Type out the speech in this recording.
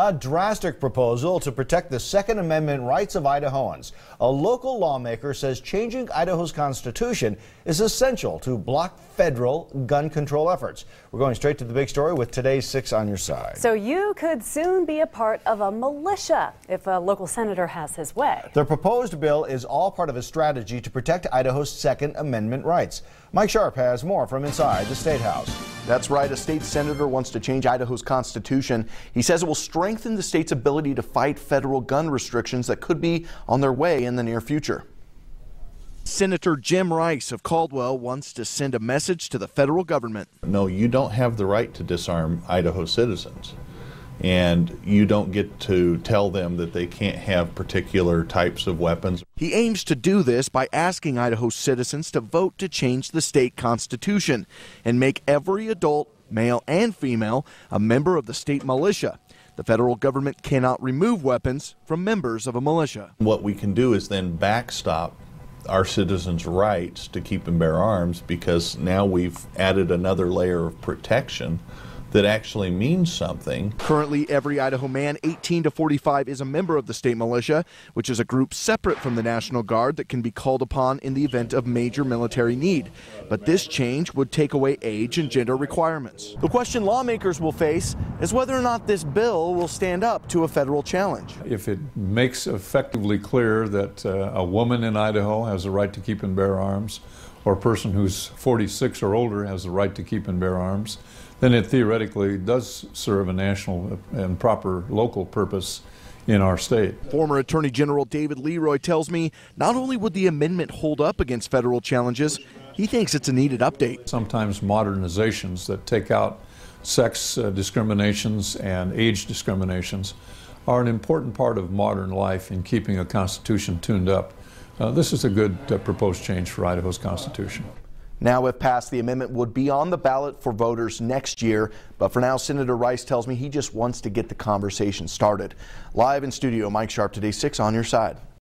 A drastic proposal to protect the Second Amendment rights of Idahoans. A local lawmaker says changing Idaho's constitution is essential to block federal gun control efforts. We're going straight to the big story with today's Six on Your Side. So you could soon be a part of a militia if a local senator has his way. The proposed bill is all part of a strategy to protect Idaho's Second Amendment rights. Mike Sharp has more from inside the State House. That's right. A state senator wants to change Idaho's constitution. He says it will strengthen the state's ability to fight federal gun restrictions that could be on their way in the near future. Senator Jim Rice of Caldwell wants to send a message to the federal government. No, you don't have the right to disarm Idaho citizens and you don't get to tell them that they can't have particular types of weapons. He aims to do this by asking Idaho citizens to vote to change the state constitution and make every adult, male and female, a member of the state militia. The federal government cannot remove weapons from members of a militia. What we can do is then backstop our citizens' rights to keep and bear arms because now we've added another layer of protection that actually means something. Currently, every Idaho man 18 to 45 is a member of the state militia, which is a group separate from the National Guard that can be called upon in the event of major military need. But this change would take away age and gender requirements. The question lawmakers will face is whether or not this bill will stand up to a federal challenge. If it makes effectively clear that uh, a woman in Idaho has the right to keep and bear arms, or a person who's 46 or older has the right to keep and bear arms, then it theoretically does serve a national and proper local purpose in our state. Former Attorney General David Leroy tells me not only would the amendment hold up against federal challenges, he thinks it's a needed update. Sometimes modernizations that take out sex uh, discriminations and age discriminations are an important part of modern life in keeping a constitution tuned up. Uh, this is a good uh, proposed change for Idaho's constitution. Now, if passed, the amendment would be on the ballot for voters next year. But for now, Senator Rice tells me he just wants to get the conversation started. Live in studio, Mike Sharp, today 6 on your side.